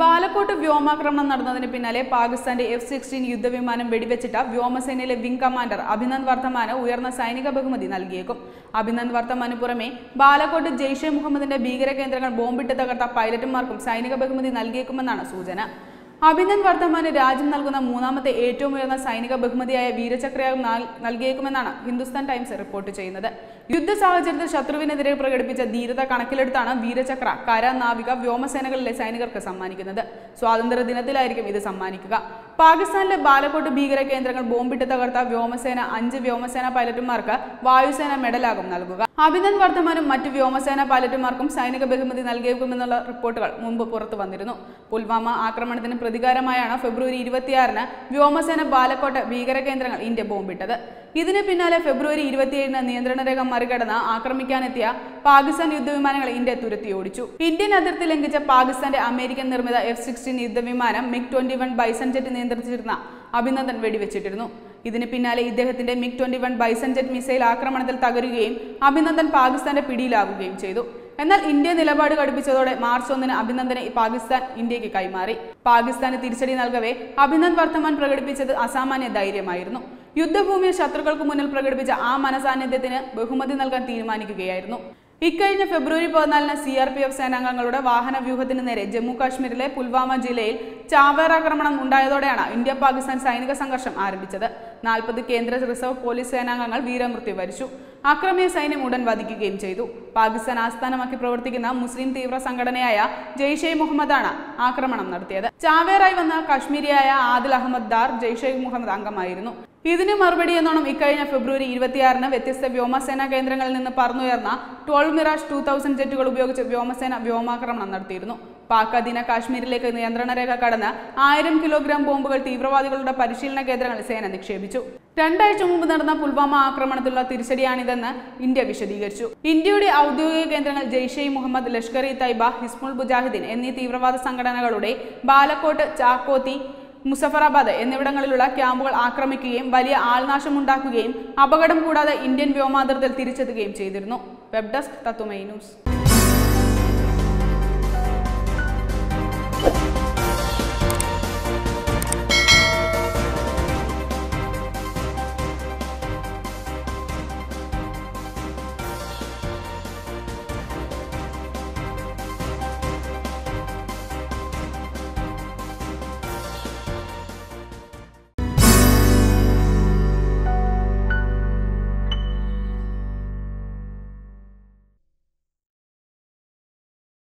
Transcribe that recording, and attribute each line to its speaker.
Speaker 1: ബാലക്കോട്ട് വ്യോമാക്രമണം നടന്നതിന് പിന്നാലെ പാകിസ്ഥാന്റെ എഫ് സിക്സ്റ്റീൻ യുദ്ധവിമാനം വെടിവെച്ചിട്ട വ്യോമസേനയിലെ വിംഗ് കമാൻഡർ അഭിനന്ദ് വർത്തമാന് ഉയർന്ന സൈനിക ബഹുമതി നൽകിയേക്കും. അഭിനന്ദ് വർത്തമാന് പുറമെ ബാലക്കോട്ട് ജെയ്ഷെ മുഹമ്മദിന്റെ ഭീകര കേന്ദ്രങ്ങൾ ബോംബിട്ട് തകർത്ത പൈലറ്റുമാർക്കും സൈനിക ബഹുമതി നൽകിയേക്കുമെന്നാണ് സൂചന. അഭിനന്ദ് വർദ്ധമാന് രാജ്യം നൽകുന്ന മൂന്നാമത്തെ ഏറ്റവും ഉയർന്ന സൈനിക ബഹുമതിയായ വീരചക്രയാകും നാൾ- നൽകിയേക്കുമെന്നാണ് ഹിന്ദുസ്ഥാൻ ടൈംസ് റിപ്പോർട്ട് ചെയ്യുന്നത്. യുദ്ധ സാഹചര്യത്തിൽ ശത്രുവിനെതിരെ പ്രകടിപ്പിച്ച ധീരത കണക്കിലെടുത്താണ് വീരചക്ര കര നാവിക വ്യോമസേനകളിലെ സൈനികർക്ക് സമ്മാനിക്കുന്നത്. സ്വാതന്ത്ര്യ ദിനത്തിലായിരിക്കും ഇത് സമ്മാനിക്കുക. പാകിസ്ഥാനിലെ ബാലക്കോട്ട് ഭീകര കേന്ദ്രങ്ങൾ ബോംബിട്ട് തകർത്ത വ്യോമസേന അഞ്ച് വ്യോമസേന പൈലറ്റുമാർക്ക് വായുസേന മെഡലാകും നൽകുക. അഭിനന്ദ് വർദ്ധമാനും മറ്റ് വ്യോമസേന പൈലറ്റുമാർക്കും സൈനിക ബഹുമതി നൽകിയേക്കുമെന്നുള്ള റിപ്പോർട്ടുകൾ മുമ്പ് പുറത്തു വന്നിരുന്നു. പുൽവാമ ആക്രമണത്തിന് പ്രതികാരമായാണ് ഫെബ്രുവരി ഇരുപത്തിയാറിന് വ്യോമസേന ബാലക്കോട്ട് ഭീകര കേന്ദ്രങ്ങൾ ഇന്ത്യ ബോംബിട്ടത്. ഇതിന് പിന്നാലെ ഫെബ്രുവരി ഇരുപത്തിയേഴിന് നിയന്ത്രണ രേഖ മറികടന്ന് ആക്രമിക്കാനെത്തിയ പാകിസ്ഥാൻ യുദ്ധവിമാനങ്ങൾ ഇന്ത്യ തുരത്തി ഓടിച്ചു. ഇന്ത്യൻ അതിർത്തി ലംഘിച്ച പാകിസ്ഥാന്റെ അമേരിക്കൻ നിർമ്മിത F sixteen യുദ്ധവിമാനം MiG twenty one Bison jet നിയന്ത്രിച്ചിരുന്ന Abhinandan വെടിവെച്ചിട്ടിരുന്നു. ഇതിന് പിന്നാലെ ഇദ്ദേഹത്തിന്റെ MiG twenty one Bison jet missile ആക്രമണത്തിൽ തകരുകയും അഭിനന്ദൻ പാകിസ്ഥാന്റെ പിടിയിലാവുകയും ചെയ്തു. എന്നാൽ ഇന്ത്യ നിലപാട് കടുപ്പിച്ചതോടെ മാർച്ച് ഒന്നിന് അഭിനന്ദനെ പാകിസ്ഥാൻ ഇന്ത്യയ്ക്ക് കൈമാറി. പാകിസ്ഥാന് തിരിച്ചടി നൽകവേ അഭിനന്ദ് വർദ്ധമാൻ പ്രകടിപ്പിച്ചത് അസാമാന്യ ധൈര്യമായിരുന്നു. യുദ്ധഭൂമിയിൽ ശത്രുക്കൾക്ക് മുന്നിൽ പ്രകടിപ്പിച്ച ആ മനസാന്നിധ്യത്തിന് ബഹുമതി നൽകാൻ തീരുമാനിക്കുകയായിരുന്നു. ഇക്കഴിഞ്ഞ ഫെബ്രുവരി പതിനാലിന് സി ആർ പി എഫ് സേനാംഗങ്ങളുടെ വാഹന വ്യൂഹത്തിന് നേരെ ജമ്മു കാശ്മീരിലെ പുൽവാമ ജില്ലയിൽ ചാവേർ ആക്രമണം ഉണ്ടായതോടെയാണ് ഇന്ത്യ പാകിസ്ഥാൻ സൈനിക സംഘർഷം ആരംഭിച്ചത്. നാൽപ്പത് കേന്ദ്ര റിസർവ് പോലീസ് സേനാംഗങ്ങൾ വീരമൃത്യു വരിച്ചു. ആക്രമിയ സൈന്യം ഉടൻ വധിക്കുകയും ചെയ്തു. പാകിസ്ഥാൻ ആസ്ഥാനമാക്കി പ്രവർത്തിക്കുന്ന മുസ്ലിം തീവ്ര സംഘടനയായ ജെയ്ഷെ മുഹമ്മദാണ് ആക്രമണം നടത്തിയത്. ചാവേറായി വന്ന കാശ്മീരിയായ ആദിൽ അഹമ്മദ് ദാർ ജെയ്ഷെ മുഹമ്മദ് അംഗമായിരുന്നു. ഇതിന് മറുപടി എന്നോണം ഇക്കഴിഞ്ഞ ഫെബ്രുവരി ഇരുപത്തിയാറിന് വ്യത്യസ്ത വ്യോമസേനാ കേന്ദ്രങ്ങളിൽ നിന്ന് പറന്നുയർന്ന ട്വൽവ് മിറാഷ് ടൂ തൗസൻഡ് ജെറ്റുകൾ ഉപയോഗിച്ച് വ്യോമസേന വ്യോമാക്രമണം നടത്തിയിരുന്നു. പാക് അധീന കാശ്മീരിലേക്ക് നിയന്ത്രണ രേഖ കടന്ന് ആയിരം കിലോഗ്രാം ബോംബുകൾ തീവ്രവാദികളുടെ പരിശീലന കേന്ദ്രങ്ങൾ സേന നിക്ഷേപിച്ചു. രണ്ടാഴ്ച മുമ്പ് നടന്ന പുൽവാമ ആക്രമണത്തിലുള്ള തിരിച്ചടിയാണിതെന്ന് ഇന്ത്യ വിശദീകരിച്ചു. ഇന്ത്യയുടെ ഔദ്യോഗിക കേന്ദ്രങ്ങൾ ജെയ്ഷെ മുഹമ്മദ് ലഷ്കർ ഇ തൈബ ഹിസ്മുൾ മുജാഹിദ്ദീൻ എന്നീ തീവ്രവാദ സംഘടനകളുടെ ബാലക്കോട്ട് ചാക്കോത്തി മുസഫറാബാദ് എന്നിവിടങ്ങളിലുള്ള ക്യാമ്പുകൾ ആക്രമിക്കുകയും വലിയ ആൾനാശമുണ്ടാക്കുകയും അപകടം കൂടാതെ ഇന്ത്യൻ വ്യോമാതിർത്തിയിൽ തിരിച്ചെത്തുകയും ചെയ്തിരുന്നു. വെബ് ഡെസ്ക് തത്തുമൈ ന്യൂസ്.